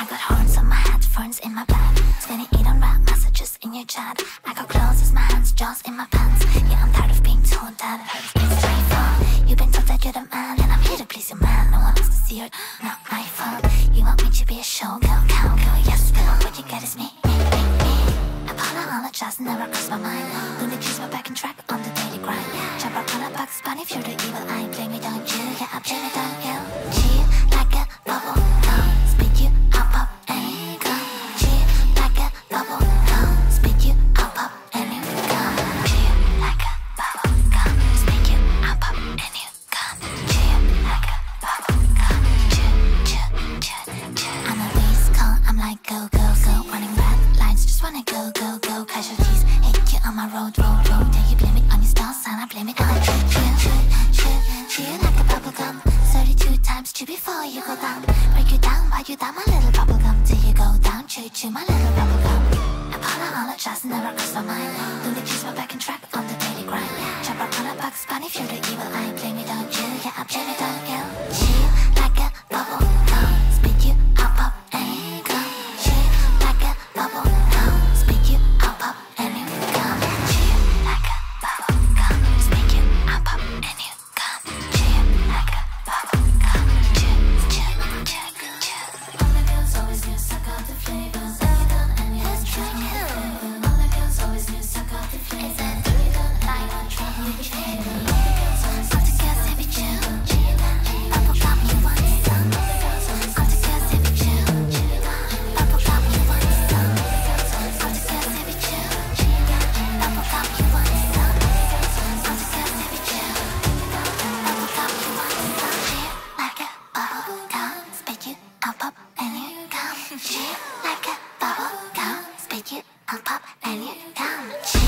I got horns on my head, ferns in my back. Spinning it on rap messages in your chat. I got clothes as my hands, jaws in my pants. Yeah, I'm tired of being told that it's my fault. You've been told that you're the man, and I'm here to please your man. No one else to see it, not my fault. You want me to be a showgirl, cowgirl, yes, girl. What you get is me, me, me, me. Apologize, never cross my mind. Gonna choose my back and track on the daily grind. Jump up on a box, but if you're the evil eye, blame it on you. Yeah, I blame on you. Go, go, go. Casualties hate you on my road, road, road. Yeah, you blame it on your star sign, I blame it on you. Cheer, cheer, cheer like a bubble gum. 32 times chew before you go down. Break you down, bite you down, my little bubble gum. Till you go down, chew, chew, my little bubble gum. Apologize, never cross my mind. Don't choose my back and track on the Cheer like a bubble gum, spit you up pop and you come.